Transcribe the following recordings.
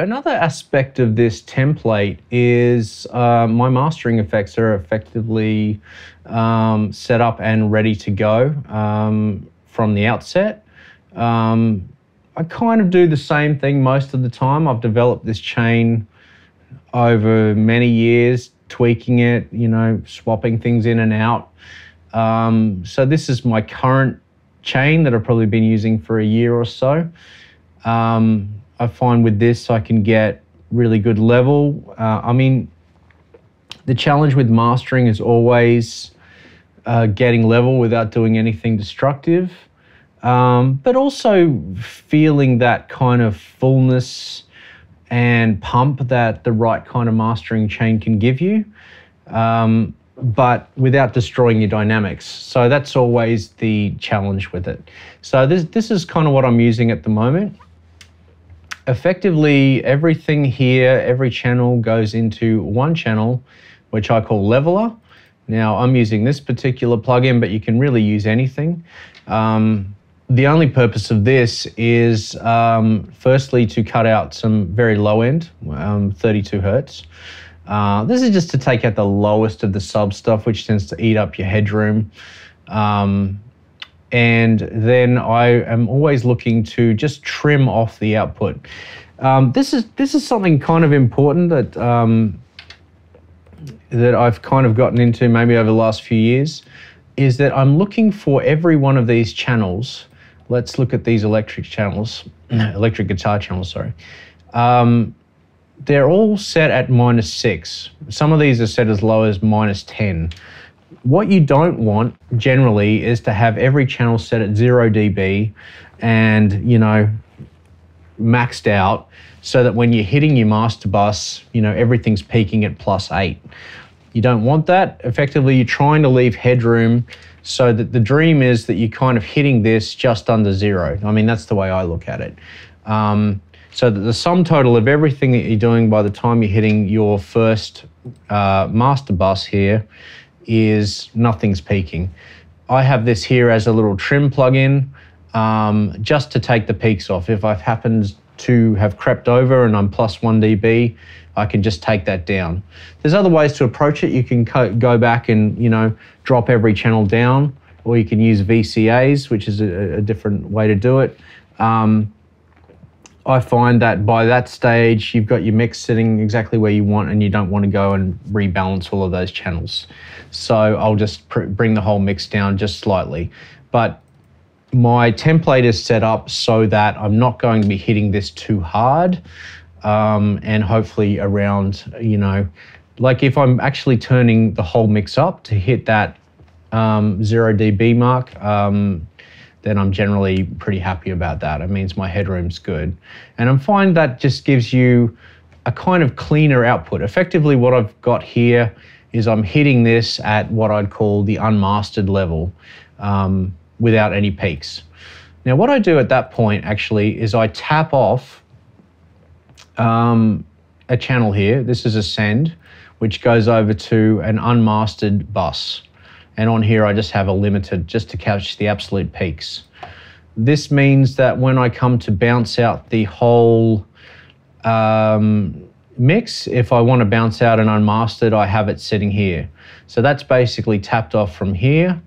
Another aspect of this template is uh, my mastering effects are effectively um, set up and ready to go um, from the outset. Um, I kind of do the same thing most of the time. I've developed this chain over many years, tweaking it, you know, swapping things in and out. Um, so this is my current chain that I've probably been using for a year or so. Um, I find with this I can get really good level. Uh, I mean, the challenge with mastering is always uh, getting level without doing anything destructive, um, but also feeling that kind of fullness and pump that the right kind of mastering chain can give you. Um, but without destroying your dynamics. So that's always the challenge with it. So this, this is kind of what I'm using at the moment. Effectively, everything here, every channel goes into one channel, which I call leveler. Now I'm using this particular plugin, but you can really use anything. Um, the only purpose of this is um, firstly to cut out some very low end, um, 32 hertz. Uh, this is just to take out the lowest of the sub stuff, which tends to eat up your headroom. Um, and then I am always looking to just trim off the output. Um, this is this is something kind of important that um, that I've kind of gotten into maybe over the last few years, is that I'm looking for every one of these channels. Let's look at these electric channels, electric guitar channels. Sorry. Um, they're all set at minus six. Some of these are set as low as minus 10. What you don't want generally is to have every channel set at zero dB and, you know, maxed out so that when you're hitting your master bus, you know, everything's peaking at plus eight. You don't want that. Effectively, you're trying to leave headroom so that the dream is that you're kind of hitting this just under zero. I mean, that's the way I look at it. Um, so that the sum total of everything that you're doing by the time you're hitting your first uh, master bus here is nothing's peaking. I have this here as a little trim plugin um, just to take the peaks off. If I've happened to have crept over and I'm plus 1 dB, I can just take that down. There's other ways to approach it. You can go back and, you know, drop every channel down, or you can use VCAs, which is a, a different way to do it. Um, I find that by that stage, you've got your mix sitting exactly where you want, and you don't want to go and rebalance all of those channels. So I'll just bring the whole mix down just slightly. But my template is set up so that I'm not going to be hitting this too hard, um, and hopefully around, you know, like if I'm actually turning the whole mix up to hit that um, zero dB mark, um, then I'm generally pretty happy about that. It means my headroom's good. And I find that just gives you a kind of cleaner output. Effectively, what I've got here is I'm hitting this at what I'd call the unmastered level um, without any peaks. Now, what I do at that point actually is I tap off um, a channel here. This is a send, which goes over to an unmastered bus. And on here, I just have a limited just to catch the absolute peaks. This means that when I come to bounce out the whole um, mix, if I want to bounce out an unmastered, I have it sitting here. So that's basically tapped off from here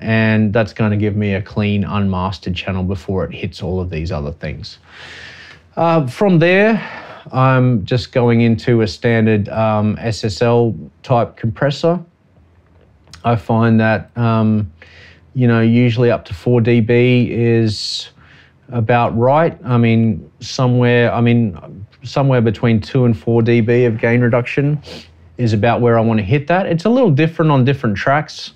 and that's going to give me a clean unmastered channel before it hits all of these other things. Uh, from there, I'm just going into a standard um, SSL type compressor. I find that, um, you know, usually up to 4 dB is about right. I mean, somewhere, I mean, somewhere between 2 and 4 dB of gain reduction is about where I want to hit that. It's a little different on different tracks.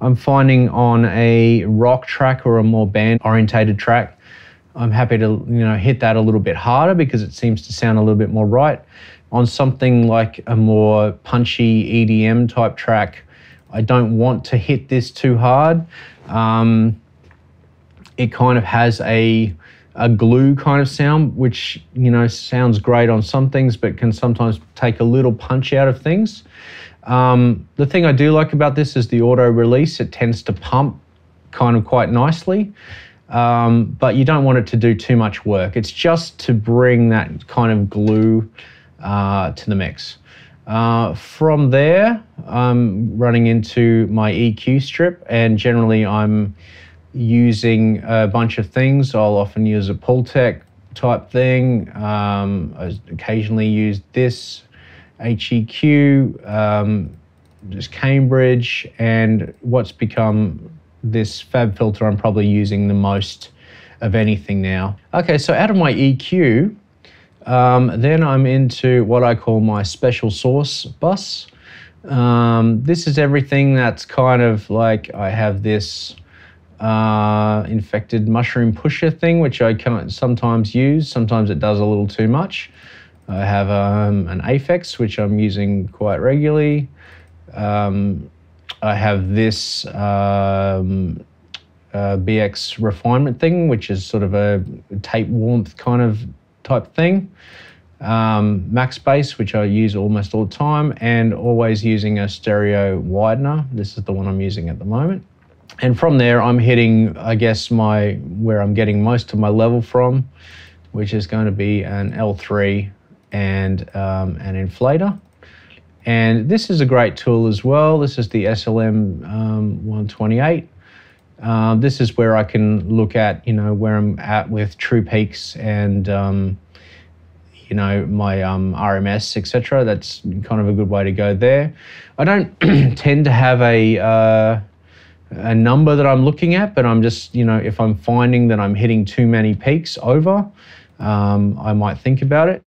I'm finding on a rock track or a more band orientated track, I'm happy to you know hit that a little bit harder because it seems to sound a little bit more right. On something like a more punchy EDM type track, I don't want to hit this too hard. Um, it kind of has a a glue kind of sound, which you know sounds great on some things, but can sometimes take a little punch out of things. Um, the thing I do like about this is the auto release. It tends to pump kind of quite nicely. um, but you don't want it to do too much work. It's just to bring that kind of glue uh, to the mix. Uh, from there, I'm running into my EQ strip, and generally I'm using a bunch of things. I'll often use a Pultec type thing. Um, I occasionally use this HEQ, um, just Cambridge, and what's become this FabFilter I'm probably using the most of anything now. Okay, so out of my EQ, um, then I'm into what I call my special source bus. Um, this is everything that's kind of like I have this uh, infected mushroom pusher thing, which I can sometimes use. Sometimes it does a little too much. I have um, an Aphex, which I'm using quite regularly. Um, I have this um, uh, BX refinement thing, which is sort of a tape warmth kind of type thing. Um, MaxxBass, which I use almost all the time, and always using a stereo widener. This is the one I'm using at the moment. And from there, I'm hitting, I guess, my where I'm getting most of my level from, which is going to be an L3 and um, an inflator. And this is a great tool as well. This is the SLM um, 128. Uh, this is where I can look at, you know, where I'm at with true peaks and, um, you know, my um, RMS, etc. That's kind of a good way to go there. I don't tend to have a uh, a number that I'm looking at, but I'm just, you know, if I'm finding that I'm hitting too many peaks over, um, I might think about it.